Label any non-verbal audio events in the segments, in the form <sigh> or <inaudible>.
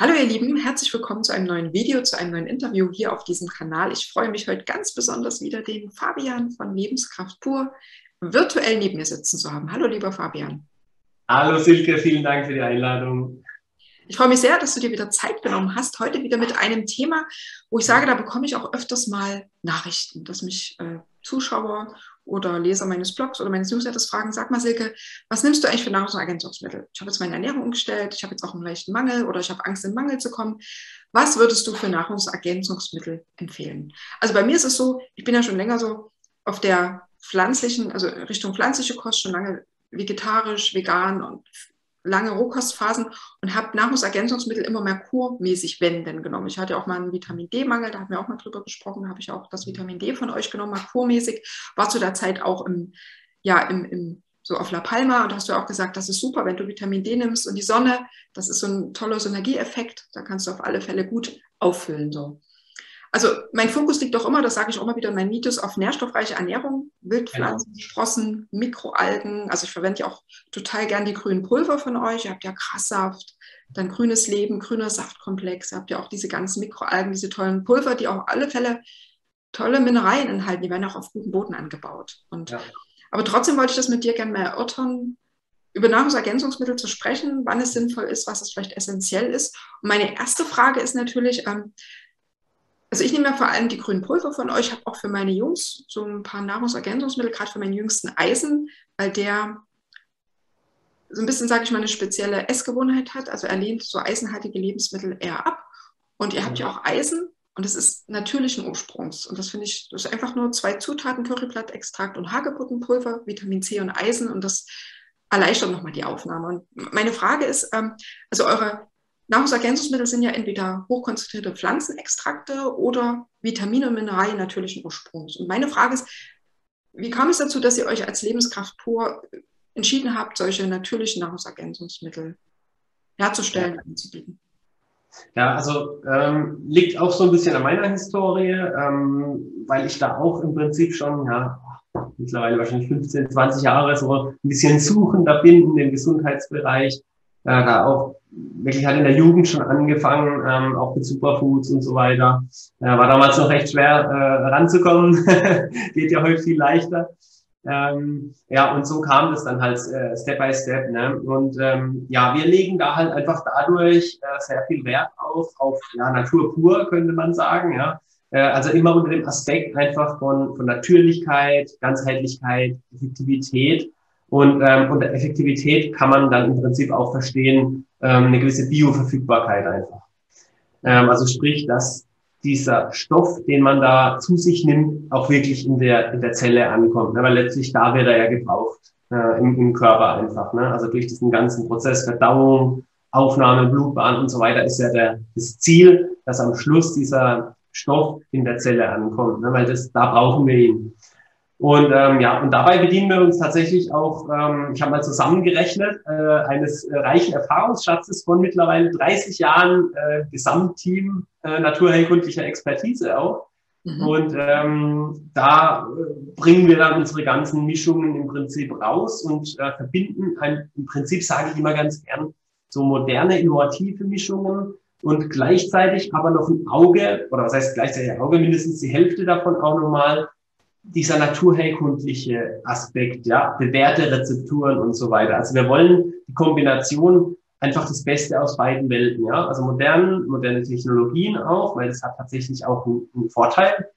Hallo ihr Lieben, herzlich willkommen zu einem neuen Video, zu einem neuen Interview hier auf diesem Kanal. Ich freue mich heute ganz besonders wieder den Fabian von Lebenskraft pur virtuell neben mir sitzen zu haben. Hallo lieber Fabian. Hallo Silke, vielen Dank für die Einladung. Ich freue mich sehr, dass du dir wieder Zeit genommen hast, heute wieder mit einem Thema, wo ich sage, da bekomme ich auch öfters mal Nachrichten, dass mich äh, Zuschauer oder Leser meines Blogs oder meines Newsletters fragen, sag mal Silke, was nimmst du eigentlich für Nahrungsergänzungsmittel? Ich habe jetzt meine Ernährung umgestellt, ich habe jetzt auch einen leichten Mangel oder ich habe Angst, in Mangel zu kommen. Was würdest du für Nahrungsergänzungsmittel empfehlen? Also bei mir ist es so, ich bin ja schon länger so auf der pflanzlichen, also Richtung pflanzliche Kost, schon lange vegetarisch, vegan und lange Rohkostphasen und habe Nahrungsergänzungsmittel immer mehr kurmäßig, wenn denn genommen. Ich hatte auch mal einen Vitamin D-Mangel, da haben wir auch mal drüber gesprochen, da habe ich auch das Vitamin D von euch genommen, mal kurmäßig. War zu der Zeit auch im, ja, im, im, so auf La Palma und hast du auch gesagt, das ist super, wenn du Vitamin D nimmst und die Sonne, das ist so ein toller Synergieeffekt, da kannst du auf alle Fälle gut auffüllen. So. Also mein Fokus liegt doch immer, das sage ich auch immer wieder in meinen Videos, auf nährstoffreiche Ernährung, Wildpflanzen, genau. Sprossen, Mikroalgen. Also ich verwende ja auch total gern die grünen Pulver von euch. Ihr habt ja Krasssaft, dann grünes Leben, grüner Saftkomplex. Ihr habt ja auch diese ganzen Mikroalgen, diese tollen Pulver, die auf alle Fälle tolle Mineralien enthalten. Die werden auch auf gutem Boden angebaut. Und, ja. Aber trotzdem wollte ich das mit dir gerne mehr erörtern, über Nahrungsergänzungsmittel zu sprechen, wann es sinnvoll ist, was es vielleicht essentiell ist. Und meine erste Frage ist natürlich, ähm, also ich nehme ja vor allem die grünen Pulver von euch. Ich habe auch für meine Jungs so ein paar Nahrungsergänzungsmittel, gerade für meinen jüngsten Eisen, weil der so ein bisschen, sage ich mal, eine spezielle Essgewohnheit hat. Also er lehnt so eisenhaltige Lebensmittel eher ab. Und ihr habt ja auch Eisen und es ist natürlichen Ursprungs. Und das finde ich, das ist einfach nur zwei Zutaten, Curryblattextrakt und Hagebuttenpulver, Vitamin C und Eisen. Und das erleichtert nochmal die Aufnahme. Und meine Frage ist, ähm, also eure Nahrungsergänzungsmittel sind ja entweder hochkonzentrierte Pflanzenextrakte oder Vitamine und Mineralien natürlichen Ursprungs. Und meine Frage ist, wie kam es dazu, dass ihr euch als Lebenskraft pur entschieden habt, solche natürlichen Nahrungsergänzungsmittel herzustellen und anzubieten? Ja, also ähm, liegt auch so ein bisschen an meiner Historie, ähm, weil ich da auch im Prinzip schon, ja, mittlerweile wahrscheinlich 15, 20 Jahre so ein bisschen suchender bin in dem Gesundheitsbereich äh, da auch wirklich hat in der Jugend schon angefangen, ähm, auch mit Superfoods und so weiter. Äh, war damals noch recht schwer äh, ranzukommen, <laughs> geht ja heute viel leichter. Ähm, ja, und so kam das dann halt äh, Step by Step. Ne? Und ähm, ja, wir legen da halt einfach dadurch äh, sehr viel Wert auf, auf ja, Natur pur, könnte man sagen. Ja? Äh, also immer unter dem Aspekt einfach von, von Natürlichkeit, Ganzheitlichkeit, Effektivität und ähm, unter Effektivität kann man dann im Prinzip auch verstehen, ähm, eine gewisse Bioverfügbarkeit einfach. Ähm, also sprich, dass dieser Stoff, den man da zu sich nimmt, auch wirklich in der, in der Zelle ankommt. Ne? Weil letztlich da wird er ja gebraucht äh, im, im Körper einfach. Ne? Also durch diesen ganzen Prozess Verdauung, Aufnahme, Blutbahn und so weiter ist ja der, das Ziel, dass am Schluss dieser Stoff in der Zelle ankommt. Ne? Weil das, da brauchen wir ihn. Und ähm, ja, und dabei bedienen wir uns tatsächlich auch, ähm, ich habe mal zusammengerechnet, äh, eines reichen Erfahrungsschatzes von mittlerweile 30 Jahren äh, Gesamtteam äh, naturheilkundlicher Expertise auch. Mhm. Und ähm, da äh, bringen wir dann unsere ganzen Mischungen im Prinzip raus und äh, verbinden ein, im Prinzip, sage ich immer ganz gern, so moderne, innovative Mischungen und gleichzeitig aber noch ein Auge, oder was heißt gleichzeitig ein Auge, mindestens die Hälfte davon auch nochmal dieser naturheilkundliche Aspekt, ja, bewährte Rezepturen und so weiter. Also wir wollen die Kombination einfach das Beste aus beiden Welten, ja. Also modern, moderne Technologien auch, weil das hat tatsächlich auch einen, einen Vorteil.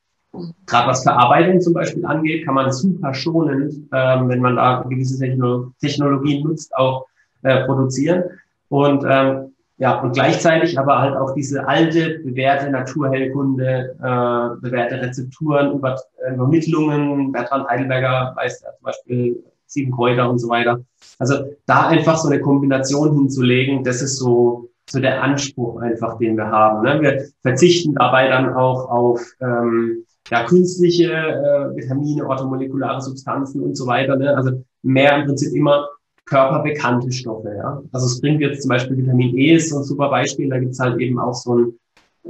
Gerade was Verarbeitung zum Beispiel angeht, kann man super schonend, ähm, wenn man da gewisse Techno Technologien nutzt, auch äh, produzieren. Und ähm, ja, und gleichzeitig aber halt auch diese alte, bewährte Naturheilkunde, äh, bewährte Rezepturen, über, äh, Übermittlungen, Bertrand Heidelberger weiß ja zum Beispiel sieben Kräuter und so weiter. Also da einfach so eine Kombination hinzulegen, das ist so, so der Anspruch einfach, den wir haben. Ne? Wir verzichten dabei dann auch auf ähm, ja, künstliche äh, Vitamine, orthomolekulare Substanzen und so weiter. Ne? Also mehr im Prinzip immer körperbekannte Stoffe. Ja? Also es bringt jetzt zum Beispiel Vitamin E, ist so ein super Beispiel, da gibt's halt eben auch so ein,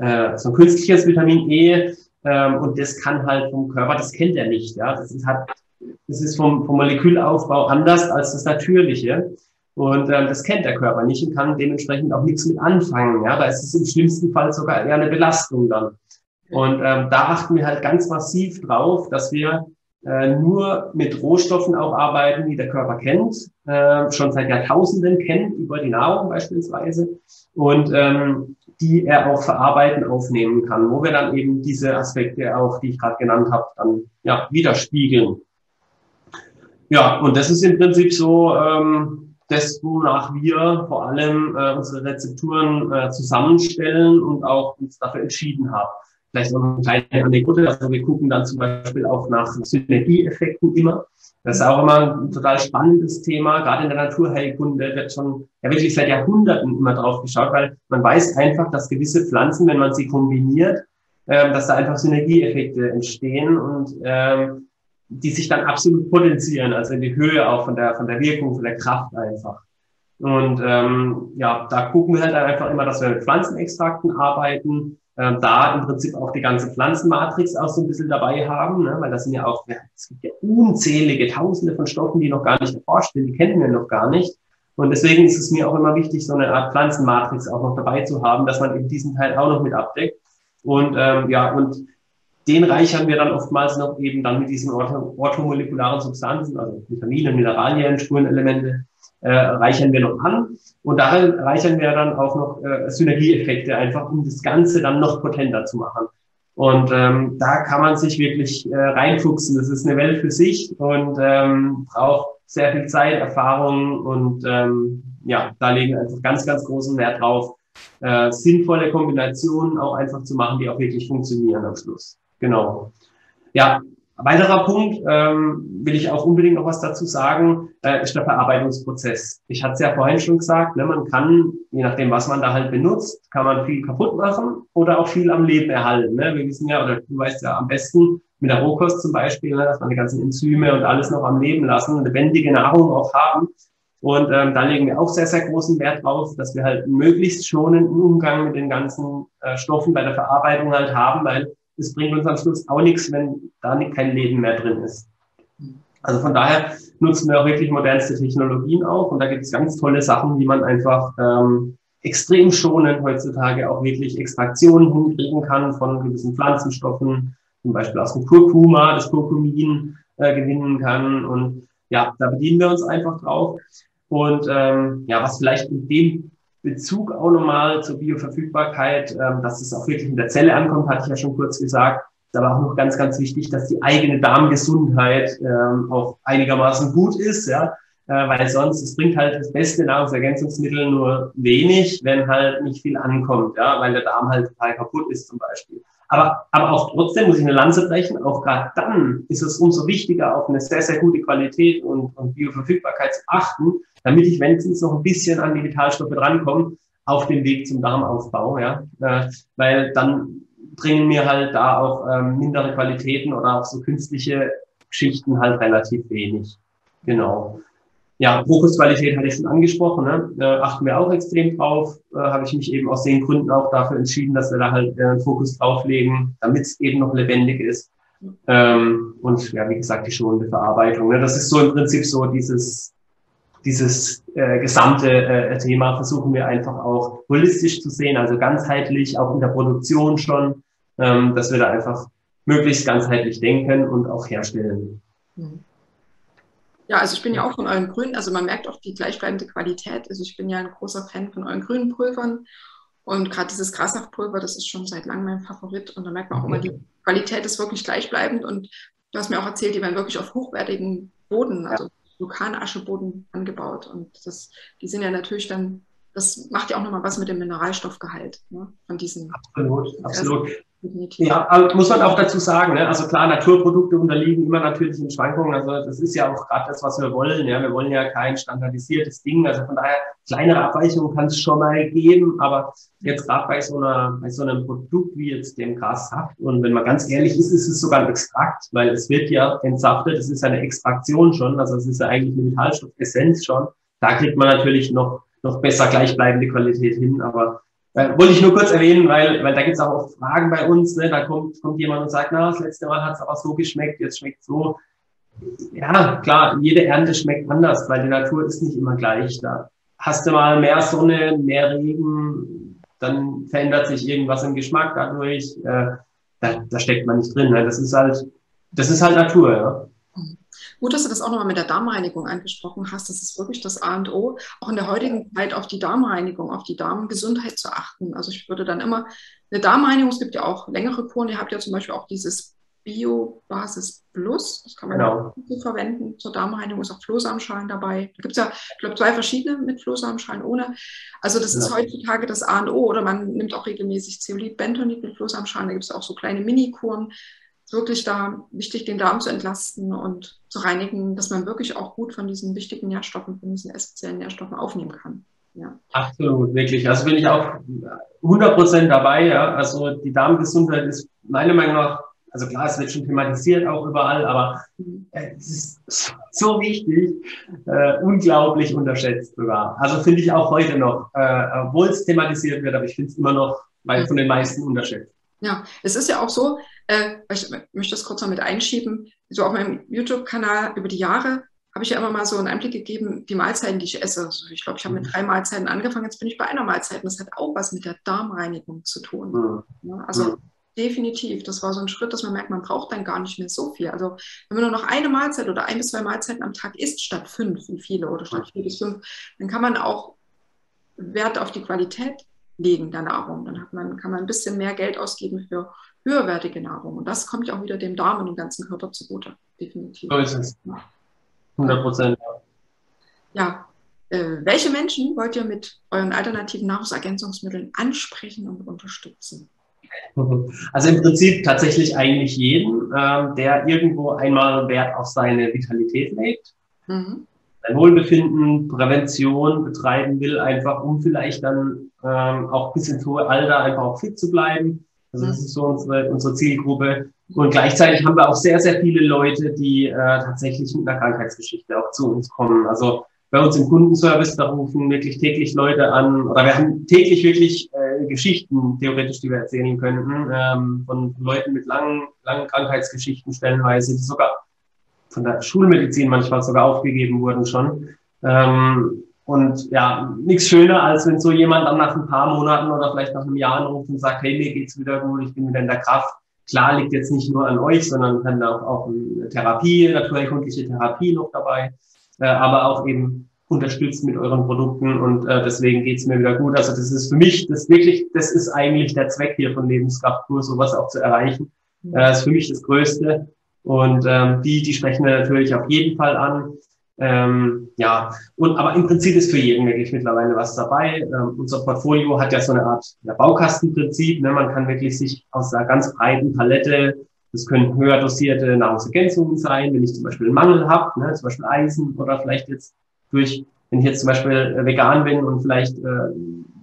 äh, so ein künstliches Vitamin E ähm, und das kann halt vom Körper, das kennt er nicht. Ja? Das ist, hat, das ist vom, vom Molekülaufbau anders als das natürliche. Und ähm, das kennt der Körper nicht und kann dementsprechend auch nichts mit anfangen. Ja, da ist es im schlimmsten Fall sogar eher eine Belastung dann. Und ähm, da achten wir halt ganz massiv drauf, dass wir äh, nur mit Rohstoffen auch arbeiten, die der Körper kennt, äh, schon seit Jahrtausenden kennt, über die Nahrung beispielsweise, und ähm, die er auch verarbeiten, aufnehmen kann, wo wir dann eben diese Aspekte auch, die ich gerade genannt habe, dann ja, widerspiegeln. Ja, und das ist im Prinzip so ähm, das, wonach wir vor allem äh, unsere Rezepturen äh, zusammenstellen und auch uns dafür entschieden haben. Vielleicht noch eine kleine Anekdote. Also wir gucken dann zum Beispiel auch nach Synergieeffekten immer. Das ist auch immer ein total spannendes Thema. Gerade in der Naturheilkunde wird schon ja wirklich seit Jahrhunderten immer drauf geschaut, weil man weiß einfach, dass gewisse Pflanzen, wenn man sie kombiniert, ähm, dass da einfach Synergieeffekte entstehen und ähm, die sich dann absolut potenzieren, also in die Höhe auch von der, von der Wirkung, von der Kraft einfach. Und ähm, ja, da gucken wir halt einfach immer, dass wir mit Pflanzenextrakten arbeiten, ähm, da im Prinzip auch die ganze Pflanzenmatrix auch so ein bisschen dabei haben, ne? weil das sind ja auch, ja, es gibt ja unzählige, tausende von Stoffen, die noch gar nicht erforscht sind, die kennen wir noch gar nicht. Und deswegen ist es mir auch immer wichtig, so eine Art Pflanzenmatrix auch noch dabei zu haben, dass man eben diesen Teil auch noch mit abdeckt. Und ähm, ja, und den reichern wir dann oftmals noch eben dann mit diesen orthomolekularen Substanzen, also Vitamine, Mineralien, Spurenelemente, äh, reichern wir noch an. Und darin reichern wir dann auch noch äh, Synergieeffekte einfach, um das Ganze dann noch potenter zu machen. Und ähm, da kann man sich wirklich äh, reinfuchsen. Das ist eine Welt für sich und ähm, braucht sehr viel Zeit, Erfahrung und ähm, ja, da legen wir einfach ganz, ganz großen Wert drauf, äh, sinnvolle Kombinationen auch einfach zu machen, die auch wirklich funktionieren am Schluss. Genau. Ja, weiterer Punkt, ähm, will ich auch unbedingt noch was dazu sagen, äh, ist der Verarbeitungsprozess. Ich hatte es ja vorhin schon gesagt, ne, man kann, je nachdem, was man da halt benutzt, kann man viel kaputt machen oder auch viel am Leben erhalten. Ne? Wir wissen ja, oder du weißt ja am besten, mit der Rohkost zum Beispiel, ne, dass man die ganzen Enzyme und alles noch am Leben lassen, lebendige Nahrung auch haben. Und ähm, da legen wir auch sehr, sehr großen Wert drauf, dass wir halt möglichst schonenden Umgang mit den ganzen äh, Stoffen bei der Verarbeitung halt haben, weil es bringt uns am Schluss auch nichts, wenn da kein Leben mehr drin ist. Also von daher nutzen wir auch wirklich modernste Technologien auch und da gibt es ganz tolle Sachen, wie man einfach ähm, extrem schonend heutzutage auch wirklich Extraktionen hinkriegen kann von gewissen Pflanzenstoffen, zum Beispiel aus dem Kurkuma, das Kurkumin äh, gewinnen kann und ja, da bedienen wir uns einfach drauf. Und ähm, ja, was vielleicht in dem Bezug auch nochmal zur Bioverfügbarkeit, ähm, dass es auch wirklich in der Zelle ankommt, hatte ich ja schon kurz gesagt. Ist aber auch noch ganz, ganz wichtig, dass die eigene Darmgesundheit ähm, auch einigermaßen gut ist, ja, äh, weil sonst es bringt halt das beste Nahrungsergänzungsmittel nur wenig, wenn halt nicht viel ankommt, ja, weil der Darm halt total kaputt ist zum Beispiel. Aber, aber auch trotzdem muss ich eine Lanze brechen. Auch gerade dann ist es umso wichtiger, auf eine sehr, sehr gute Qualität und, und Bioverfügbarkeit zu achten, damit ich wenigstens noch ein bisschen an die Vitalstoffe drankomme auf dem Weg zum Darmaufbau, ja, äh, weil dann bringen mir halt da auch ähm, mindere Qualitäten oder auch so künstliche Geschichten halt relativ wenig. Genau. Ja, Fokusqualität hatte ich schon angesprochen, ne? äh, achten wir auch extrem drauf. Äh, Habe ich mich eben aus den Gründen auch dafür entschieden, dass wir da halt äh, Fokus drauflegen, damit es eben noch lebendig ist. Ähm, und ja, wie gesagt, die schonende Verarbeitung. Ne? Das ist so im Prinzip so dieses dieses äh, gesamte äh, Thema versuchen wir einfach auch holistisch zu sehen, also ganzheitlich, auch in der Produktion schon, ähm, dass wir da einfach möglichst ganzheitlich denken und auch herstellen. Mhm. Ja, also ich bin ja auch von euren grünen, also man merkt auch die gleichbleibende Qualität. Also ich bin ja ein großer Fan von euren grünen Pulvern. Und gerade dieses Grassaftpulver, das ist schon seit langem mein Favorit. Und da merkt man auch immer, die Qualität ist wirklich gleichbleibend. Und du hast mir auch erzählt, die werden wirklich auf hochwertigen Boden, also Vulkanascheboden angebaut. Und das, die sind ja natürlich dann, das macht ja auch nochmal was mit dem Mineralstoffgehalt ne, von diesen. Absolut, absolut. Definitiv. Ja, aber muss man auch dazu sagen, ne? also klar, Naturprodukte unterliegen immer natürlichen Schwankungen. Also das ist ja auch gerade das, was wir wollen. Ja, wir wollen ja kein standardisiertes Ding. Also von daher kleinere Abweichungen kann es schon mal geben, aber jetzt gerade bei so einer, bei so einem Produkt wie jetzt dem Grassaft und wenn man ganz ehrlich ist, ist es sogar ein Extrakt, weil es wird ja entsaftet. Es ist eine Extraktion schon, also es ist ja eigentlich eine Metallstoffessenz schon. Da kriegt man natürlich noch noch besser gleichbleibende Qualität hin, aber äh, wollte ich nur kurz erwähnen, weil, weil da gibt es auch oft Fragen bei uns. Ne? Da kommt, kommt jemand und sagt, na, das letzte Mal hat es aber so geschmeckt, jetzt schmeckt so. ja, klar, jede Ernte schmeckt anders, weil die Natur ist nicht immer gleich. Da hast du mal mehr Sonne, mehr Regen, dann verändert sich irgendwas im Geschmack dadurch. Äh, da, da steckt man nicht drin. Ne? Das ist halt, das ist halt Natur, ja. Gut, dass du das auch nochmal mit der Darmreinigung angesprochen hast. Das ist wirklich das A und O, auch in der heutigen Zeit auf die Darmreinigung, auf die Darmgesundheit zu achten. Also ich würde dann immer eine Darmreinigung, es gibt ja auch längere Kuren, ihr habt ja zum Beispiel auch dieses Biobasis Plus, das kann man genau. verwenden zur Darmreinigung, ist auch Flohsamenschalen dabei. Da gibt es ja, ich glaube, zwei verschiedene mit Flohsamenschalen ohne. Also das ja. ist heutzutage das A und O oder man nimmt auch regelmäßig Zeolit, Bentonit mit Flohsamenschalen, da gibt es auch so kleine Minikuren wirklich da wichtig, den Darm zu entlasten und zu reinigen, dass man wirklich auch gut von diesen wichtigen Nährstoffen, von diesen essentiellen Nährstoffen aufnehmen kann. Ja. Absolut, wirklich. Also bin ich auch 100 Prozent dabei. Ja. Also die Darmgesundheit ist meiner Meinung nach, also klar, es wird schon thematisiert auch überall, aber äh, es ist so wichtig, äh, unglaublich unterschätzt sogar. Also finde ich auch heute noch, äh, obwohl es thematisiert wird, aber ich finde es immer noch weil von den meisten unterschätzt. Ja, es ist ja auch so, äh, ich möchte das kurz noch mit einschieben, so auf meinem YouTube-Kanal über die Jahre habe ich ja immer mal so einen Einblick gegeben, die Mahlzeiten, die ich esse. Also ich glaube, ich habe mit mhm. drei Mahlzeiten angefangen, jetzt bin ich bei einer Mahlzeit und das hat auch was mit der Darmreinigung zu tun. Mhm. Ja, also mhm. definitiv, das war so ein Schritt, dass man merkt, man braucht dann gar nicht mehr so viel. Also wenn man nur noch eine Mahlzeit oder ein bis zwei Mahlzeiten am Tag isst, statt fünf, wie viele oder statt vier bis fünf, dann kann man auch Wert auf die Qualität legen der Nahrung. Dann hat man, kann man ein bisschen mehr Geld ausgeben für höherwertige Nahrung. Und das kommt ja auch wieder dem Darm und dem ganzen Körper zugute. Definitiv. So ist es. 100 Prozent. Ja. Äh, welche Menschen wollt ihr mit euren alternativen Nahrungsergänzungsmitteln ansprechen und unterstützen? <laughs> Also im Prinzip tatsächlich eigentlich jeden, äh, der irgendwo einmal Wert auf seine Vitalität legt. Mhm sein Wohlbefinden, Prävention betreiben will, einfach um vielleicht dann ähm, auch bis ins hohe Alter einfach auch fit zu bleiben. Also das ist so unsere, unsere Zielgruppe. Und gleichzeitig haben wir auch sehr, sehr viele Leute, die äh, tatsächlich mit einer Krankheitsgeschichte auch zu uns kommen. Also bei uns im Kundenservice, da rufen wirklich täglich Leute an, oder wir haben täglich wirklich äh, Geschichten, theoretisch, die wir erzählen könnten, ähm, von Leuten mit langen, langen Krankheitsgeschichten stellenweise, die sogar von der Schulmedizin manchmal sogar aufgegeben wurden schon. Ähm, und ja, nichts schöner, als wenn so jemand dann nach ein paar Monaten oder vielleicht nach einem Jahr anruft und sagt, hey, mir geht's wieder gut, ich bin wieder in der Kraft. Klar liegt jetzt nicht nur an euch, sondern kann auch, auch eine Therapie, naturheilkundliche Therapie noch dabei, äh, aber auch eben unterstützt mit euren Produkten und äh, deswegen geht's mir wieder gut. Also das ist für mich, das wirklich, das ist eigentlich der Zweck hier von Lebenskraftkur, sowas auch zu erreichen. Äh, das ist für mich das Größte. Und ähm, die, die sprechen wir natürlich auf jeden Fall an. Ähm, ja, und aber im Prinzip ist für jeden wirklich mittlerweile was dabei. Ähm, unser Portfolio hat ja so eine Art ja, Baukastenprinzip. Ne? Man kann wirklich sich aus einer ganz breiten Palette, das können höher dosierte Nahrungsergänzungen sein, wenn ich zum Beispiel einen Mangel habe, ne? zum Beispiel Eisen oder vielleicht jetzt durch, wenn ich jetzt zum Beispiel vegan bin und vielleicht äh,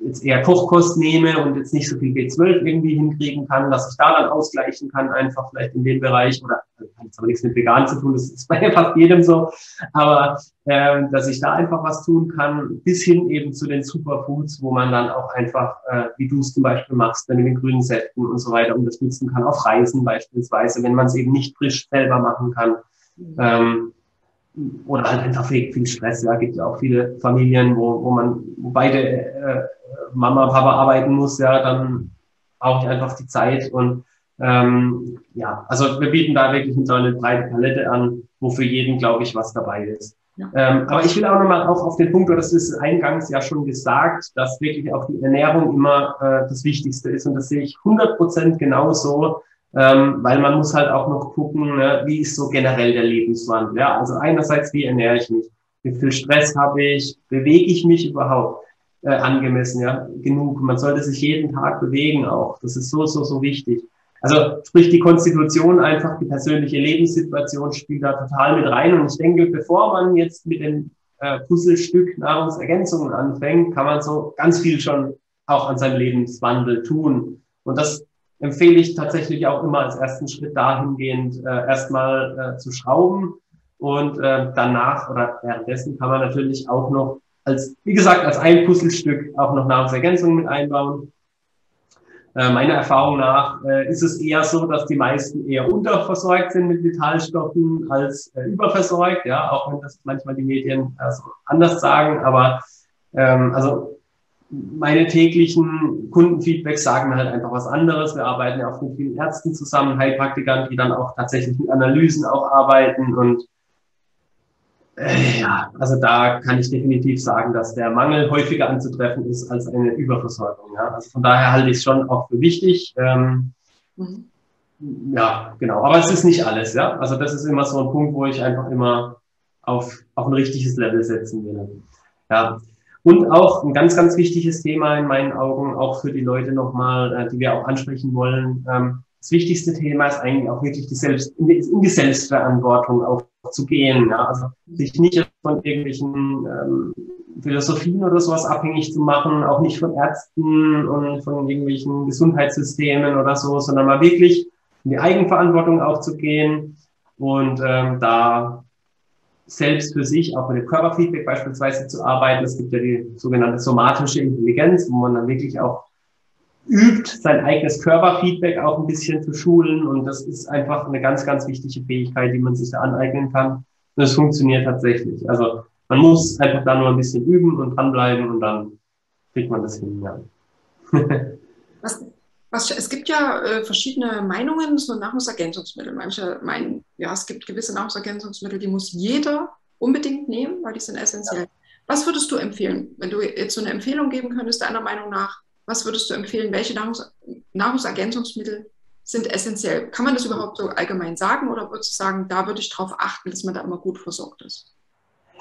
jetzt eher Kochkost nehme und jetzt nicht so viel B12 irgendwie hinkriegen kann, dass ich da dann ausgleichen kann, einfach vielleicht in dem Bereich oder hat jetzt aber nichts mit vegan zu tun, das ist bei <laughs> fast jedem so, aber äh, dass ich da einfach was tun kann, bis hin eben zu den Superfoods, wo man dann auch einfach, äh, wie du es zum Beispiel machst, dann in den grünen Säften und so weiter unterstützen kann, auf Reisen beispielsweise, wenn man es eben nicht frisch selber machen kann. Ähm, oder halt einfach viel, viel Stress. Ja, gibt ja auch viele Familien, wo, wo man, wo beide äh, Mama, Papa arbeiten muss, ja, dann brauche ich einfach die Zeit und ähm, ja, also wir bieten da wirklich so eine breite Palette an, wo für jeden, glaube ich, was dabei ist. Ja. Ähm, aber ich will auch nochmal auch auf den Punkt, das ist eingangs ja schon gesagt, dass wirklich auch die Ernährung immer äh, das Wichtigste ist und das sehe ich 100 Prozent genauso ähm, weil man muss halt auch noch gucken, ne, wie ist so generell der Lebenswandel. Ja? Also einerseits, wie ernähre ich mich? Wie viel Stress habe ich? Bewege ich mich überhaupt äh, angemessen? Ja, genug. Man sollte sich jeden Tag bewegen auch. Das ist so, so, so wichtig. Also sprich die Konstitution einfach, die persönliche Lebenssituation spielt da total mit rein. Und ich denke, bevor man jetzt mit dem äh, Puzzlestück Nahrungsergänzungen anfängt, kann man so ganz viel schon auch an seinem Lebenswandel tun. Und das empfehle ich tatsächlich auch immer als ersten Schritt dahingehend äh, erstmal äh, zu schrauben und äh, danach oder währenddessen kann man natürlich auch noch als, wie gesagt, als ein Puzzlestück auch noch Nahrungsergänzungen mit einbauen. Äh, meiner Erfahrung nach äh, ist es eher so, dass die meisten eher unterversorgt sind mit Vitalstoffen als äh, überversorgt, ja, auch wenn das manchmal die Medien also anders sagen, aber ähm, also meine täglichen Kundenfeedbacks sagen halt einfach was anderes. Wir arbeiten ja auch mit vielen Ärzten zusammen, Heilpraktikern, die dann auch tatsächlich mit Analysen auch arbeiten und äh, ja, also da kann ich definitiv sagen, dass der Mangel häufiger anzutreffen ist als eine Überversorgung. Ja. Also von daher halte ich es schon auch für wichtig. Ähm, mhm. Ja, genau. Aber es ist nicht alles. Ja. Also das ist immer so ein Punkt, wo ich einfach immer auf, auf ein richtiges Level setzen will. Ja. Und auch ein ganz, ganz wichtiges Thema in meinen Augen, auch für die Leute nochmal, äh, die wir auch ansprechen wollen. Ähm, das wichtigste Thema ist eigentlich auch wirklich die Selbst, in die, Selbstverantwortung auch zu gehen. Ja? Also sich nicht von irgendwelchen ähm, Philosophien oder sowas abhängig zu machen, auch nicht von Ärzten und von irgendwelchen Gesundheitssystemen oder so, sondern mal wirklich in die Eigenverantwortung auch zu gehen und ähm, da selbst für sich auch mit dem Körperfeedback beispielsweise zu arbeiten. Es gibt ja die sogenannte somatische Intelligenz, wo man dann wirklich auch übt, sein eigenes Körperfeedback auch ein bisschen zu schulen. Und das ist einfach eine ganz, ganz wichtige Fähigkeit, die man sich da aneignen kann. Und es funktioniert tatsächlich. Also man muss einfach da nur ein bisschen üben und dranbleiben und dann kriegt man das hin. Ja. <laughs> was, was, es gibt ja äh, verschiedene Meinungen zu Nahrungsergänzungsmitteln. Manche meinen, ja, es gibt gewisse Nahrungsergänzungsmittel, die muss jeder unbedingt nehmen, weil die sind essentiell. Ja. Was würdest du empfehlen, wenn du jetzt so eine Empfehlung geben könntest, deiner Meinung nach, was würdest du empfehlen? Welche Nahrungs Nahrungsergänzungsmittel sind essentiell? Kann man das überhaupt so allgemein sagen oder würdest du sagen, da würde ich darauf achten, dass man da immer gut versorgt ist?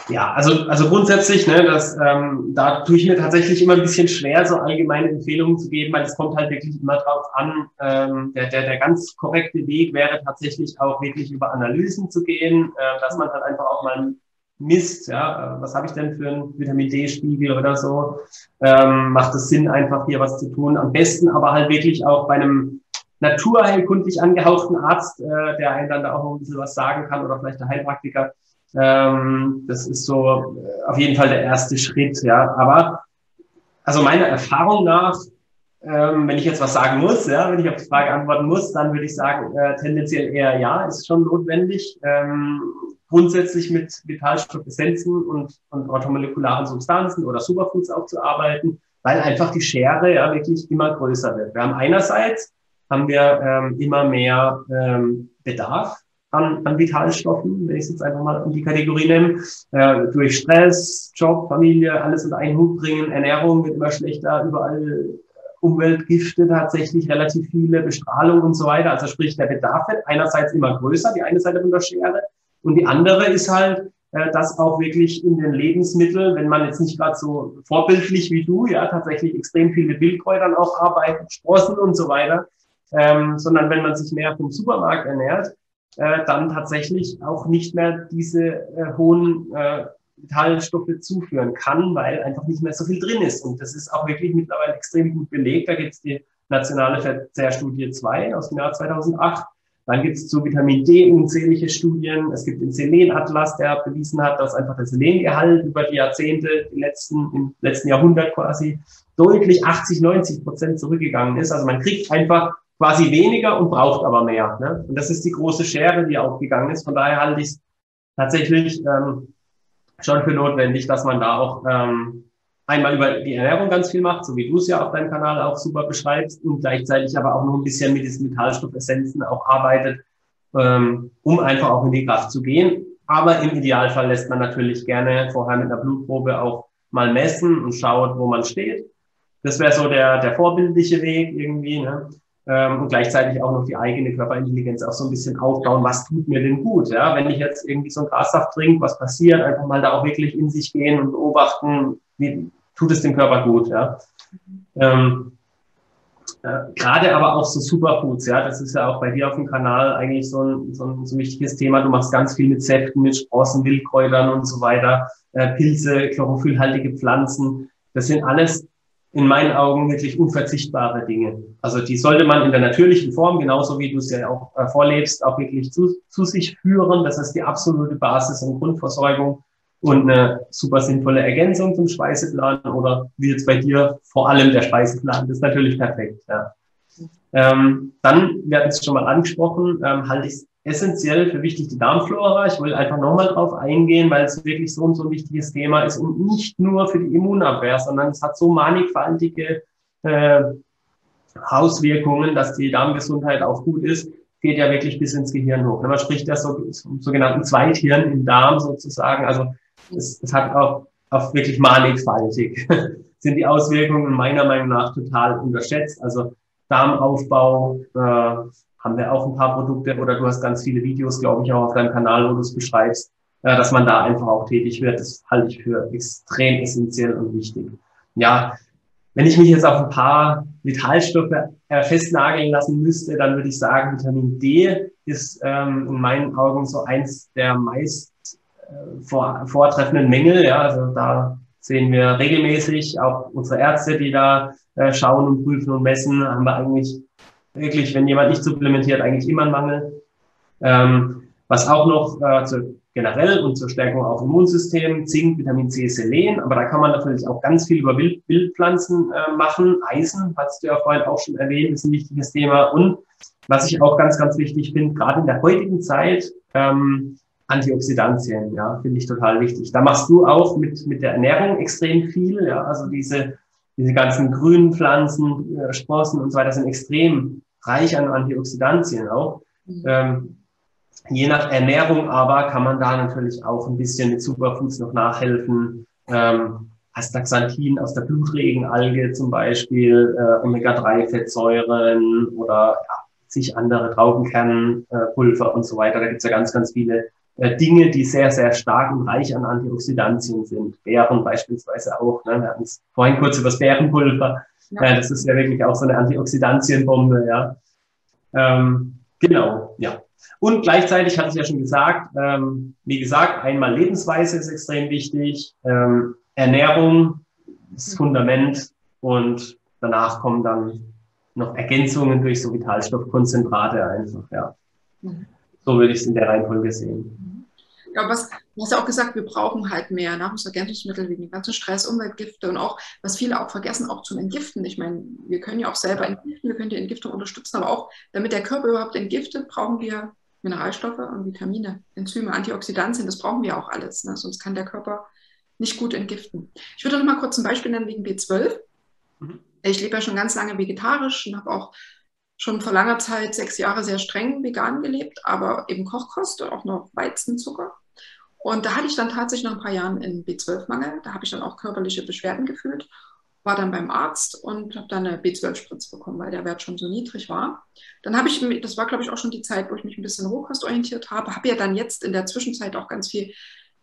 Ja, also, also grundsätzlich, ne, das, ähm, da tue ich mir tatsächlich immer ein bisschen schwer, so allgemeine Empfehlungen zu geben, weil es kommt halt wirklich immer drauf an. Ähm, der, der, der ganz korrekte Weg wäre tatsächlich auch wirklich über Analysen zu gehen, äh, dass man halt einfach auch mal Mist, ja, was habe ich denn für einen Vitamin D-Spiegel oder so? Ähm, macht es Sinn, einfach hier was zu tun? Am besten aber halt wirklich auch bei einem naturheilkundlich angehauchten Arzt, äh, der einen dann da auch noch ein bisschen was sagen kann oder vielleicht der Heilpraktiker. Ähm, das ist so äh, auf jeden Fall der erste Schritt, ja. Aber also meiner Erfahrung nach, ähm, wenn ich jetzt was sagen muss, ja, wenn ich auf die Frage antworten muss, dann würde ich sagen, äh, tendenziell eher ja, ist schon notwendig. Ähm, grundsätzlich mit Vitalstoffessenzen und, und orthomolekularen Substanzen oder Superfoods auch zu arbeiten, weil einfach die Schere ja wirklich immer größer wird. Wir haben einerseits haben wir ähm, immer mehr ähm, Bedarf an, an Vitalstoffen, wenn ich es jetzt einfach mal in die Kategorie nehme, äh, durch Stress, Job, Familie, alles unter einen Hut bringen, Ernährung wird immer schlechter, überall Umweltgifte tatsächlich, relativ viele, Bestrahlung und so weiter. Also sprich, der Bedarf wird einerseits immer größer, die eine Seite von der Schere, und die andere ist halt, äh, dass auch wirklich in den Lebensmitteln, wenn man jetzt nicht gerade so vorbildlich wie du, ja, tatsächlich extrem viel mit Wildkräutern auch arbeitet, Sprossen und so weiter, ähm, sondern wenn man sich mehr vom Supermarkt ernährt, äh, dann tatsächlich auch nicht mehr diese äh, hohen äh, Vitalstoffe zuführen kann, weil einfach nicht mehr so viel drin ist. Und das ist auch wirklich mittlerweile extrem gut belegt. Da gibt es die nationale Verzehrstudie 2 aus dem Jahr 2008 dann gibt es zu Vitamin D unzählige Studien. Es gibt den Selenatlas, der bewiesen hat, dass einfach der Selengehalt über die Jahrzehnte, die letzten, im letzten Jahrhundert quasi, deutlich 80, 90 Prozent zurückgegangen ist. Also man kriegt einfach quasi weniger und braucht aber mehr. Ne? Und das ist die große Schere, die aufgegangen ist. Von daher halte ich es tatsächlich ähm, schon für notwendig, dass man da auch ähm, einmal über die Ernährung ganz viel macht, so wie du es ja auf deinem Kanal auch super beschreibst und gleichzeitig aber auch noch ein bisschen mit diesen Metallstoffessenzen auch arbeitet, ähm, um einfach auch in die Kraft zu gehen. Aber im Idealfall lässt man natürlich gerne vorher mit einer Blutprobe auch mal messen und schaut, wo man steht. Das wäre so der, der vorbildliche Weg irgendwie. Ne? Ähm, und gleichzeitig auch noch die eigene Körperintelligenz auch so ein bisschen aufbauen, was tut mir denn gut. Ja? Wenn ich jetzt irgendwie so einen Grassaft trinke, was passiert, einfach mal da auch wirklich in sich gehen und beobachten, wie, tut es dem Körper gut. Ja. Ähm, äh, Gerade aber auch so Superfoods, ja, das ist ja auch bei dir auf dem Kanal eigentlich so ein, so ein, so ein wichtiges Thema. Du machst ganz viel mit Säften, mit Sprossen, Wildkräutern und so weiter, äh, Pilze, chlorophyllhaltige Pflanzen. Das sind alles in meinen Augen wirklich unverzichtbare Dinge. Also die sollte man in der natürlichen Form, genauso wie du es ja auch äh, vorlebst, auch wirklich zu, zu sich führen. Das ist die absolute Basis und Grundversorgung und eine super sinnvolle Ergänzung zum Speiseplan oder wie jetzt bei dir vor allem der Speiseplan, das ist natürlich perfekt. Ja. Ähm, dann, wir hatten es schon mal angesprochen, ähm, halte ich es essentiell für wichtig die Darmflora. Ich will einfach nochmal drauf eingehen, weil es wirklich so und so ein wichtiges Thema ist und nicht nur für die Immunabwehr, sondern es hat so mannigfaltige äh, Auswirkungen, dass die Darmgesundheit auch gut ist, geht ja wirklich bis ins Gehirn hoch. Man spricht ja so, vom sogenannten Zweithirn im Darm sozusagen. Also es, es hat auch, auch wirklich mannigfaltig <laughs> sind die Auswirkungen meiner Meinung nach total unterschätzt. Also Darmaufbau, äh, haben wir auch ein paar Produkte oder du hast ganz viele Videos, glaube ich, auch auf deinem Kanal, wo du es beschreibst, äh, dass man da einfach auch tätig wird. Das halte ich für extrem essentiell und wichtig. Ja, wenn ich mich jetzt auf ein paar Vitalstoffe äh, festnageln lassen müsste, dann würde ich sagen, Vitamin D ist ähm, in meinen Augen so eins der meist vor, vortreffenden Mängel. Ja, also da sehen wir regelmäßig auch unsere Ärzte, die da äh, schauen und prüfen und messen, haben wir eigentlich wirklich, wenn jemand nicht supplementiert, eigentlich immer einen Mangel. Ähm, was auch noch äh, zu, generell und zur Stärkung auch Immunsystem, Zink, Vitamin C, Selen, aber da kann man natürlich auch ganz viel über Wild, Wildpflanzen äh, machen. Eisen, hast du ja vorhin auch schon erwähnt, ist ein wichtiges Thema. Und was ich auch ganz, ganz wichtig finde, gerade in der heutigen Zeit, ähm, Antioxidantien, ja, finde ich total wichtig. Da machst du auch mit, mit der Ernährung extrem viel, ja, also diese diese ganzen grünen Pflanzen, äh, Sprossen und so weiter sind extrem reich an Antioxidantien auch. Mhm. Ähm, je nach Ernährung aber kann man da natürlich auch ein bisschen mit Superfoods noch nachhelfen. Ähm, Astaxanthin aus der Blutregenalge zum Beispiel, äh, Omega-3-Fettsäuren oder ja, sich andere Traubenkernpulver äh, und so weiter. Da gibt es ja ganz, ganz viele Dinge, die sehr, sehr stark und reich an Antioxidantien sind. Beeren beispielsweise auch. Ne? Wir hatten es vorhin kurz über das Bärenpulver. Ja. Äh, das ist ja wirklich auch so eine Antioxidantienbombe. Ja. Ähm, genau, ja. Und gleichzeitig hatte ich ja schon gesagt, ähm, wie gesagt, einmal Lebensweise ist extrem wichtig, ähm, Ernährung ist Fundament und danach kommen dann noch Ergänzungen durch so Vitalstoffkonzentrate einfach, ja. Mhm. So würde ich es in der Reihenfolge sehen. Ja, was, du hast ja auch gesagt, wir brauchen halt mehr Nahrungsergänzungsmittel wegen dem ganzen Stress, Umweltgifte und auch, was viele auch vergessen, auch zum Entgiften. Ich meine, wir können ja auch selber entgiften, wir können die Entgiftung unterstützen, aber auch, damit der Körper überhaupt entgiftet, brauchen wir Mineralstoffe und Vitamine, Enzyme, Antioxidantien, das brauchen wir auch alles. Ne? Sonst kann der Körper nicht gut entgiften. Ich würde noch mal kurz ein Beispiel nennen wegen B12. Mhm. Ich lebe ja schon ganz lange vegetarisch und habe auch schon vor langer Zeit sechs Jahre sehr streng vegan gelebt, aber eben Kochkost und auch noch Weizenzucker. Und da hatte ich dann tatsächlich nach ein paar Jahren einen B12-Mangel. Da habe ich dann auch körperliche Beschwerden gefühlt, war dann beim Arzt und habe dann eine B12-Spritze bekommen, weil der Wert schon so niedrig war. Dann habe ich, das war glaube ich auch schon die Zeit, wo ich mich ein bisschen rohkostorientiert habe, habe ja dann jetzt in der Zwischenzeit auch ganz viel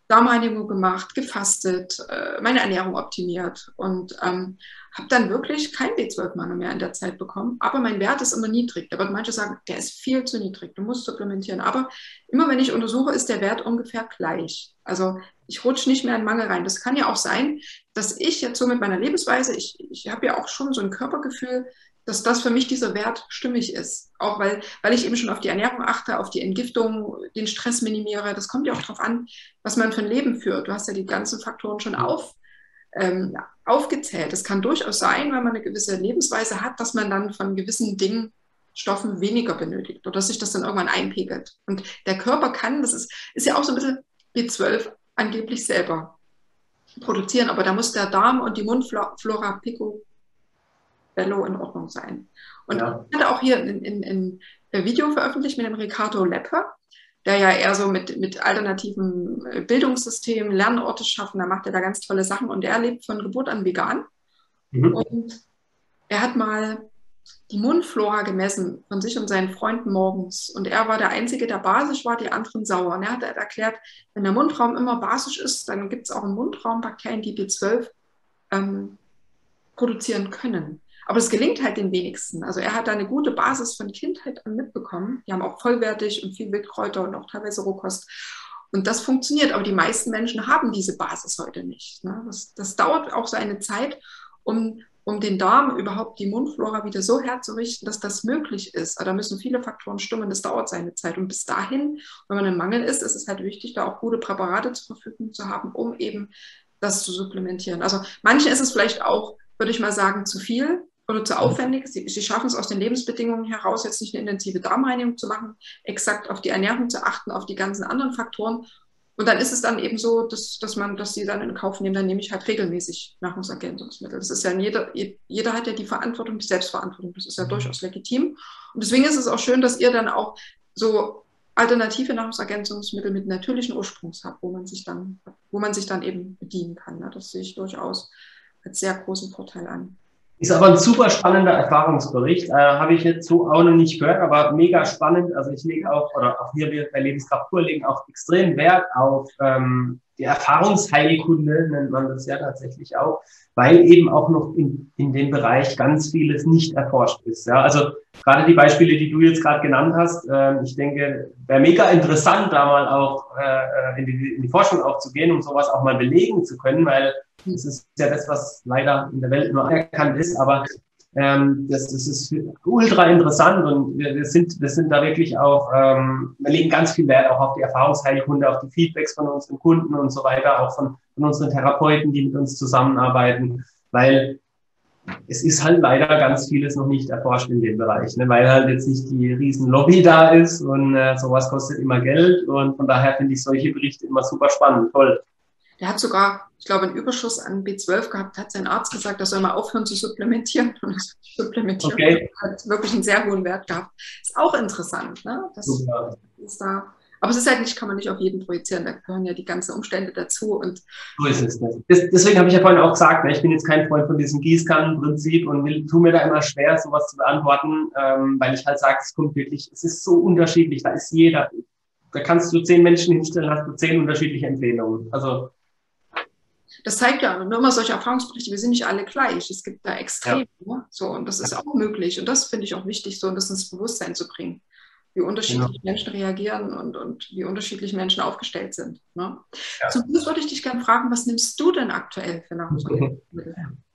Darmreinigung gemacht, gefastet, äh, meine Ernährung optimiert und ähm, habe dann wirklich kein B12-Mangel mehr in der Zeit bekommen. Aber mein Wert ist immer niedrig. Da würden manche sagen, der ist viel zu niedrig, du musst supplementieren. Aber immer wenn ich untersuche, ist der Wert ungefähr gleich. Also ich rutsche nicht mehr in Mangel rein. Das kann ja auch sein, dass ich jetzt so mit meiner Lebensweise, ich, ich habe ja auch schon so ein Körpergefühl, dass das für mich dieser Wert stimmig ist. Auch weil, weil ich eben schon auf die Ernährung achte, auf die Entgiftung, den Stress minimiere. Das kommt ja auch darauf an, was man für ein Leben führt. Du hast ja die ganzen Faktoren schon auf, ähm, aufgezählt. Es kann durchaus sein, wenn man eine gewisse Lebensweise hat, dass man dann von gewissen Dingen, Stoffen weniger benötigt oder dass sich das dann irgendwann einpegelt. Und der Körper kann, das ist, ist ja auch so ein bisschen B12 angeblich selber produzieren, aber da muss der Darm und die Mundflora pico bello in Ordnung sein. Und ja. ich hatte auch hier ein, ein, ein Video veröffentlicht mit dem Ricardo Lepper, der ja eher so mit, mit alternativen äh, Bildungssystemen Lernorte schaffen, da macht er da ganz tolle Sachen und er lebt von Geburt an vegan. Mhm. Und er hat mal die Mundflora gemessen von sich und seinen Freunden morgens. Und er war der Einzige, der basisch war, die anderen sauer. Und er hat erklärt, wenn der Mundraum immer basisch ist, dann gibt es auch im Mundraum Bakterien, die B12 ähm, produzieren können. Aber es gelingt halt den wenigsten. Also er hat da eine gute Basis von Kindheit an mitbekommen. Die haben auch vollwertig und viel Wildkräuter und auch teilweise Rohkost. Und das funktioniert, aber die meisten Menschen haben diese Basis heute nicht. Ne? Das, das dauert auch so eine Zeit, um, um den Darm überhaupt die Mundflora wieder so herzurichten, dass das möglich ist. Aber da müssen viele Faktoren stimmen, das dauert seine Zeit. Und bis dahin, wenn man im Mangel ist, ist es halt wichtig, da auch gute Präparate zur Verfügung zu haben, um eben das zu supplementieren. Also manchen ist es vielleicht auch, würde ich mal sagen, zu viel oder zu aufwendig. Sie, sie schaffen es aus den Lebensbedingungen heraus, jetzt nicht eine intensive Darmreinigung zu machen, exakt auf die Ernährung zu achten, auf die ganzen anderen Faktoren. Und dann ist es dann eben so, dass, dass man, dass sie dann in Kauf nehmen, dann nehme ich halt regelmäßig Nahrungsergänzungsmittel. Das ist ja jeder, jeder hat ja die Verantwortung, die Selbstverantwortung. Das ist ja mhm. durchaus legitim. Und deswegen ist es auch schön, dass ihr dann auch so alternative Nahrungsergänzungsmittel mit natürlichen Ursprungs habt, wo man sich dann, wo man sich dann eben bedienen kann. Das sehe ich durchaus als sehr großen Vorteil an. Ist aber ein super spannender Erfahrungsbericht. Äh, Habe ich jetzt so auch noch nicht gehört, aber mega spannend. Also ich lege auch, oder auch hier wir bei Lebenskraft pur legen auch extrem Wert auf ähm, die Erfahrungsheilkunde, nennt man das ja tatsächlich auch, weil eben auch noch in, in dem Bereich ganz vieles nicht erforscht ist. Ja, also gerade die Beispiele, die du jetzt gerade genannt hast, äh, ich denke, wäre mega interessant, da mal auch äh, in, die, in die Forschung auch zu gehen, um sowas auch mal belegen zu können, weil das ist ja das, was leider in der Welt nur anerkannt ist, aber ähm, das, das ist ultra interessant und wir, wir, sind, wir sind da wirklich auch, ähm, wir legen ganz viel Wert auch auf die Erfahrungsheilkunde, auf die Feedbacks von unseren Kunden und so weiter, auch von, von unseren Therapeuten, die mit uns zusammenarbeiten, weil es ist halt leider ganz vieles noch nicht erforscht in dem Bereich, ne? weil halt jetzt nicht die riesen Lobby da ist und äh, sowas kostet immer Geld und von daher finde ich solche Berichte immer super spannend, toll. Der hat sogar, ich glaube, einen Überschuss an B12 gehabt, hat sein Arzt gesagt, er soll mal aufhören zu supplementieren. <laughs> Und das Supplementieren okay. hat wirklich einen sehr hohen Wert gehabt. Ist auch interessant, ne? Das Super. ist da. Aber es ist halt nicht, kann man nicht auf jeden projizieren. Da gehören ja die ganzen Umstände dazu. Und so ist es. Das, deswegen habe ich ja vorhin auch gesagt, ne, ich bin jetzt kein Freund von diesem Gießkannenprinzip und will, tue mir da immer schwer, sowas zu beantworten, ähm, weil ich halt sage, es kommt wirklich, es ist so unterschiedlich. Da ist jeder, da kannst du zehn Menschen hinstellen, hast du zehn unterschiedliche Empfehlungen. Also das zeigt ja immer solche Erfahrungsberichte, wir sind nicht alle gleich. Es gibt da Extreme. Ja. Ne? So, und das ist auch möglich. Und das finde ich auch wichtig, so das ins Bewusstsein zu bringen, wie unterschiedlich genau. Menschen reagieren und, und wie unterschiedlich Menschen aufgestellt sind. Ne? Ja. Zum Schluss würde ich dich gerne fragen, was nimmst du denn aktuell für Nahrungsmittel? <laughs>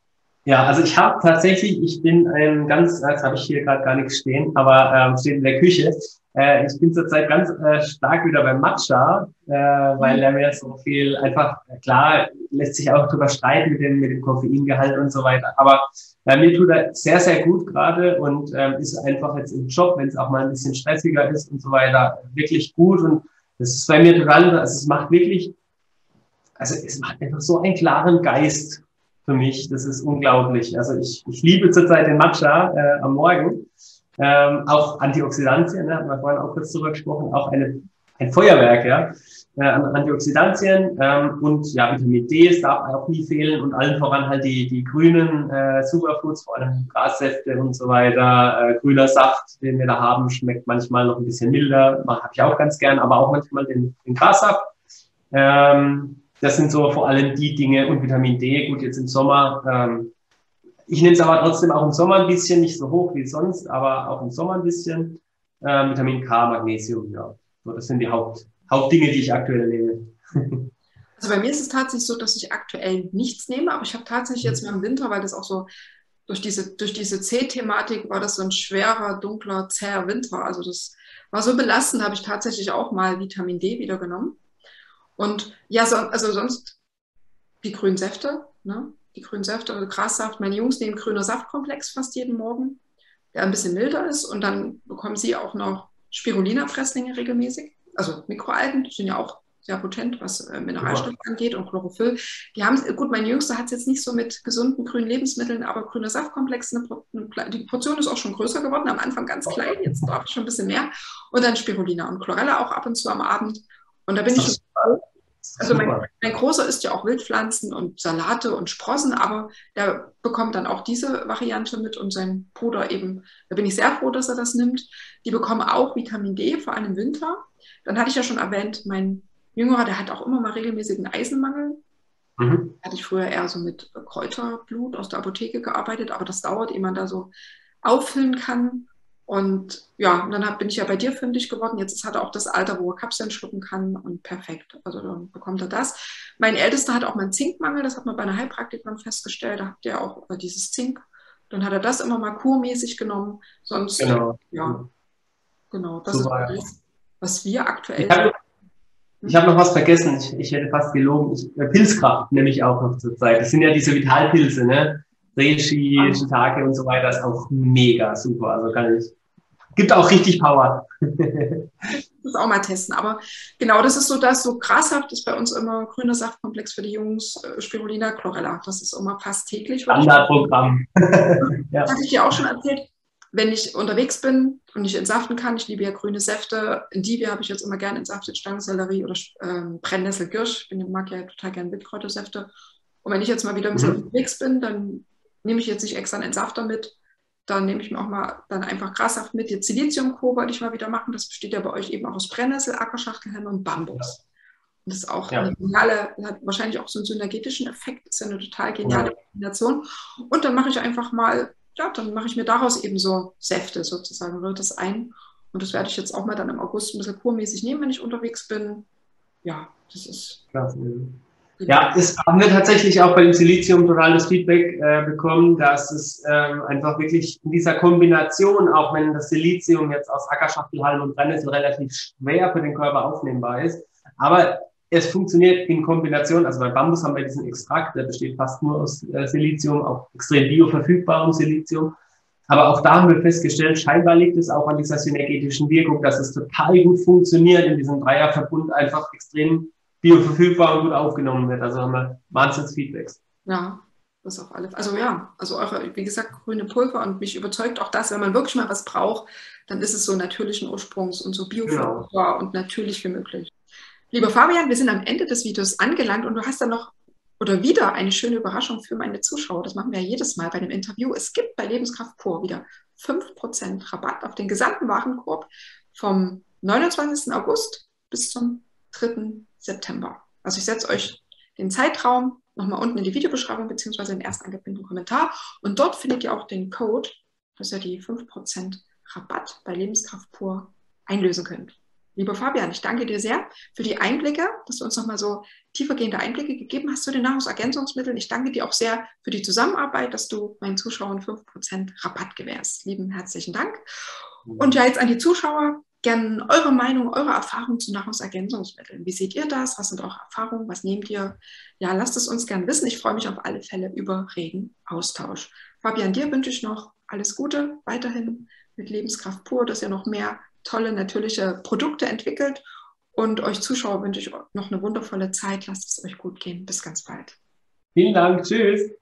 Ja, also ich habe tatsächlich, ich bin ein ganz, jetzt habe ich hier gerade gar nichts stehen, aber ähm, steht in der Küche. Äh, ich bin zurzeit ganz äh, stark wieder beim Matcha, äh, weil der mir so viel einfach, klar, lässt sich auch drüber streiten mit dem, mit dem Koffeingehalt und so weiter. Aber äh, mir tut er sehr, sehr gut gerade und ähm, ist einfach jetzt im Job, wenn es auch mal ein bisschen stressiger ist und so weiter, wirklich gut. Und das ist bei mir total, also es macht wirklich, also es macht einfach so einen klaren Geist für mich. Das ist unglaublich. Also ich, ich liebe zurzeit den Matcha äh, am Morgen. Ähm, auch Antioxidantien, ne, haben wir vorhin auch kurz drüber gesprochen, auch eine, ein Feuerwerk, ja, äh, an Antioxidantien ähm, und ja, Vitamin D, es darf auch nie fehlen und allen voran halt die, die grünen äh, Superfoods, vor allem Grassäfte und so weiter, äh, grüner Saft, den wir da haben, schmeckt manchmal noch ein bisschen milder, habe ich auch ganz gern, aber auch manchmal den, den Grassaft. Ähm, das sind so vor allem die Dinge und Vitamin D, gut, jetzt im Sommer. Ähm, ich nehme es aber trotzdem auch im Sommer ein bisschen, nicht so hoch wie sonst, aber auch im Sommer ein bisschen. Ähm, Vitamin K, Magnesium, ja. So, das sind die Haupt, Hauptdinge, die ich aktuell nehme. <laughs> Also bei mir ist es tatsächlich so, dass ich aktuell nichts nehme, aber ich habe tatsächlich jetzt mal im Winter, weil das auch so durch diese, durch diese C-Thematik war das so ein schwerer, dunkler, zäher Winter. Also das war so belastend, habe ich tatsächlich auch mal Vitamin D wieder genommen. Und ja, so, also sonst die grünen Säfte, ne? die grünen Säfte, also Grassaft. Meine Jungs nehmen grüner Saftkomplex fast jeden Morgen, der ein bisschen milder ist. Und dann bekommen sie auch noch Spirulina-Presslinge regelmäßig. Also Mikroalgen, die sind ja auch sehr potent, was äh, Mineralstoffe ja. angeht und Chlorophyll. Die haben, gut, mein Jüngster hat es jetzt nicht so mit gesunden grünen Lebensmitteln, aber grüner Saftkomplex, eine, eine, die Portion ist auch schon größer geworden, am Anfang ganz klein, jetzt brauche ich schon ein bisschen mehr. Und dann Spirulina und Chlorella auch ab und zu am Abend. Und da bin ich schon also mein, mein, Großer isst ja auch Wildpflanzen und Salate und Sprossen, aber der bekommt dann auch diese Variante mit und sein Bruder eben, da bin ich sehr froh, dass er das nimmt. Die bekommen auch Vitamin D, vor allem im Winter. Dann hatte ich ja schon erwähnt, mein Jüngerer, der hat auch immer mal regelmäßigen Eisenmangel. Mhm. Hatte ich früher eher so mit Kräuterblut aus der Apotheke gearbeitet, aber das dauert, ehe man da so auffüllen kann. Und ja, und dann hab, bin ich ja bei dir fündig geworden. Jetzt hat er auch das Alter, wo er Kapseln schlucken kann und perfekt. Also dann bekommt er das. Mein Ältester hat auch mal einen Zinkmangel, das hat man bei einer Heilpraktikerin festgestellt. Da habt ihr auch äh, dieses Zink. Dann hat er das immer mal kurmäßig genommen. Sonst, genau. ja, genau. Das Super. ist das, was wir aktuell. Ich habe hab noch was vergessen. Ich, ich hätte fast gelogen. Ich, äh, Pilzkraft nehme ich auch noch zur Zeit. Das sind ja diese Vitalpilze, ne? Reishi, Shiitake und so weiter ist auch mega super. Also kann ich, gibt auch richtig Power. <laughs> das auch mal testen. Aber genau, das ist so das, so grashaft ist bei uns immer grüner Saftkomplex für die Jungs, äh, Spirulina, Chlorella. Das ist immer fast täglich. Standardprogramm. <laughs> ja. Das hatte ich dir auch schon erzählt. Wenn ich unterwegs bin und ich entsaften kann, ich liebe ja grüne Säfte. In Divi habe ich jetzt immer gerne entsaftet Stangensellerie oder ähm, Brennnessel-Girsch. Ich mag ja total gerne Wildkräutersäfte. Und wenn ich jetzt mal wieder ein bisschen mhm. unterwegs bin, dann nehme ich jetzt nicht extra einen Entsafter mit, dann nehme ich mir auch mal dann einfach Grassaft mit. Jetzt Siliziumko wollte ich mal wieder machen. Das besteht ja bei euch eben auch aus Brennnessel, Ackerschachtelhalme und Bambus. Und das ist auch ja. eine geniale, hat wahrscheinlich auch so einen synergetischen Effekt. Das ist ja eine total geniale ja. Kombination. Und dann mache ich einfach mal, ja, dann mache ich mir daraus eben so Säfte sozusagen, rührt das ein. Und das werde ich jetzt auch mal dann im August ein bisschen kurmäßig nehmen, wenn ich unterwegs bin. Ja, das ist. Klasse. Ja, es haben wir tatsächlich auch bei dem Silizium total das Feedback äh, bekommen, dass es ähm, einfach wirklich in dieser Kombination, auch wenn das Silizium jetzt aus Ackerschachtelhalm und Brennnessel relativ schwer für den Körper aufnehmbar ist, aber es funktioniert in Kombination, also bei Bambus haben wir diesen Extrakt, der besteht fast nur aus äh, Silizium, auch extrem bioverfügbarem Silizium. Aber auch da haben wir festgestellt, scheinbar liegt es auch an dieser synergetischen Wirkung, dass es total gut funktioniert, in diesem Dreierverbund einfach extrem bioverfügbar und gut aufgenommen wird. Also haben wir Wahnsinns-Feedbacks. Ja, das auf alle Also ja, also eure, wie gesagt, grüne Pulver und mich überzeugt auch das, wenn man wirklich mal was braucht, dann ist es so natürlichen Ursprungs und so bioverfügbar genau. und natürlich wie möglich. Lieber Fabian, wir sind am Ende des Videos angelangt und du hast dann noch oder wieder eine schöne Überraschung für meine Zuschauer. Das machen wir ja jedes Mal bei dem Interview. Es gibt bei Lebenskraft pur wieder 5% Rabatt auf den gesamten Warenkorb vom 29. August bis zum 3. September. Also ich setze euch den Zeitraum nochmal unten in die Videobeschreibung beziehungsweise in den erst angepinnten Kommentar und dort findet ihr auch den Code, dass ihr die 5% Rabatt bei Lebenskraft pur einlösen könnt. Lieber Fabian, ich danke dir sehr für die Einblicke, dass du uns nochmal so tiefergehende Einblicke gegeben hast zu den Nahrungsergänzungsmitteln. Ich danke dir auch sehr für die Zusammenarbeit, dass du meinen Zuschauern 5% Rabatt gewährst. Lieben herzlichen Dank. Und ja, jetzt an die Zuschauer gerne eure Meinung, eure Erfahrung zu Nahrungsergänzungsmitteln. Wie seht ihr das? Was sind eure Erfahrungen? Was nehmt ihr? Ja, lasst es uns gerne wissen. Ich freue mich auf alle Fälle über regen Austausch. Fabian, dir wünsche ich noch alles Gute weiterhin mit Lebenskraft pur, dass ihr noch mehr tolle, natürliche Produkte entwickelt. Und euch Zuschauer wünsche ich noch eine wundervolle Zeit. Lasst es euch gut gehen. Bis ganz bald. Vielen Dank. Tschüss.